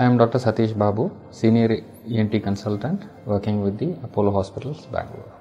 I am Dr. Satish Babu, Senior ENT Consultant working with the Apollo Hospitals, Bangalore.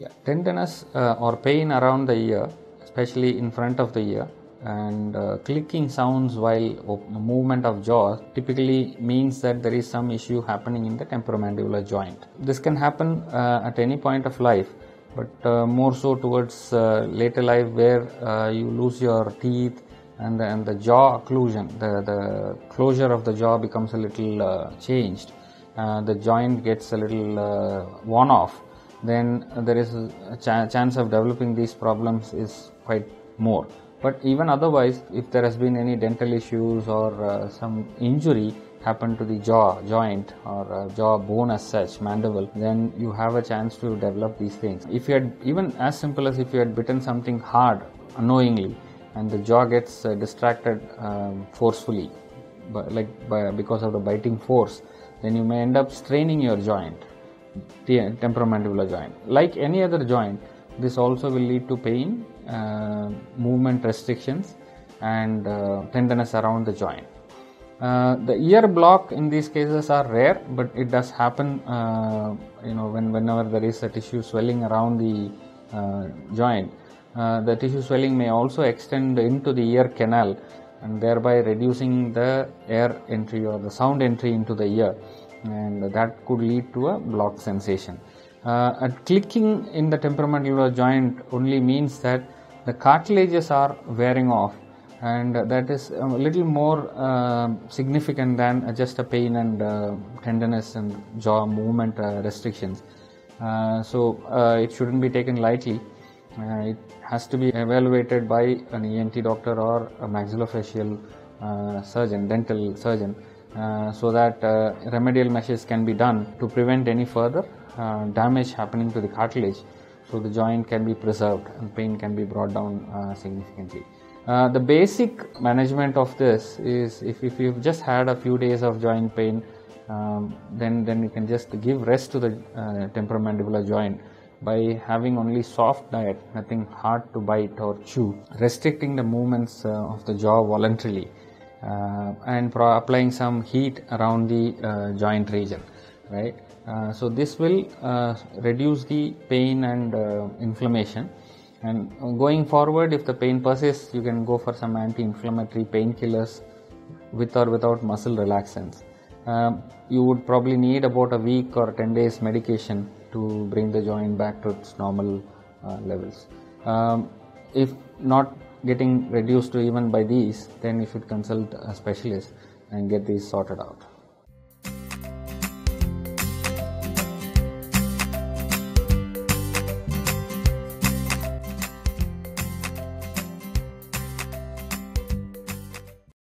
Yeah, tenderness uh, or pain around the ear, especially in front of the ear, and uh, clicking sounds while op- movement of jaw typically means that there is some issue happening in the temporomandibular joint. This can happen uh, at any point of life, but uh, more so towards uh, later life where uh, you lose your teeth and the, and the jaw occlusion, the, the closure of the jaw becomes a little uh, changed. Uh, the joint gets a little uh, worn off, then there is a ch- chance of developing these problems is quite more. But even otherwise, if there has been any dental issues or uh, some injury happened to the jaw joint or uh, jaw bone as such, mandible, then you have a chance to develop these things. If you had even as simple as if you had bitten something hard unknowingly, and the jaw gets uh, distracted um, forcefully, but like by, because of the biting force, then you may end up straining your joint, the temporomandibular joint. Like any other joint, this also will lead to pain, uh, movement restrictions, and uh, tenderness around the joint. Uh, the ear block in these cases are rare, but it does happen. Uh, you know, when whenever there is a tissue swelling around the uh, joint, uh, the tissue swelling may also extend into the ear canal, and thereby reducing the air entry or the sound entry into the ear, and that could lead to a block sensation. Uh, clicking in the temporomandibular joint only means that the cartilages are wearing off and that is a little more uh, significant than just a pain and uh, tenderness and jaw movement uh, restrictions. Uh, so uh, it shouldn't be taken lightly. It has to be evaluated by an ENT doctor or a maxillofacial surgeon, dental surgeon, so that remedial measures can be done to prevent any further damage happening to the cartilage. So the joint can be preserved and pain can be brought down significantly. Uh, the basic management of this is if, if you've just had a few days of joint pain, um, then then you can just give rest to the uh, temporomandibular joint by having only soft diet, nothing hard to bite or chew, restricting the movements uh, of the jaw voluntarily, and pro- applying some heat around the joint region, right? so this will reduce the pain and inflammation. And going forward if the pain persists you can go for some anti-inflammatory painkillers with or without muscle relaxants. Um, you would probably need about a week or 10 days medication to bring the joint back to its normal uh, levels. Um, if not getting reduced to even by these then you should consult a specialist and get these sorted out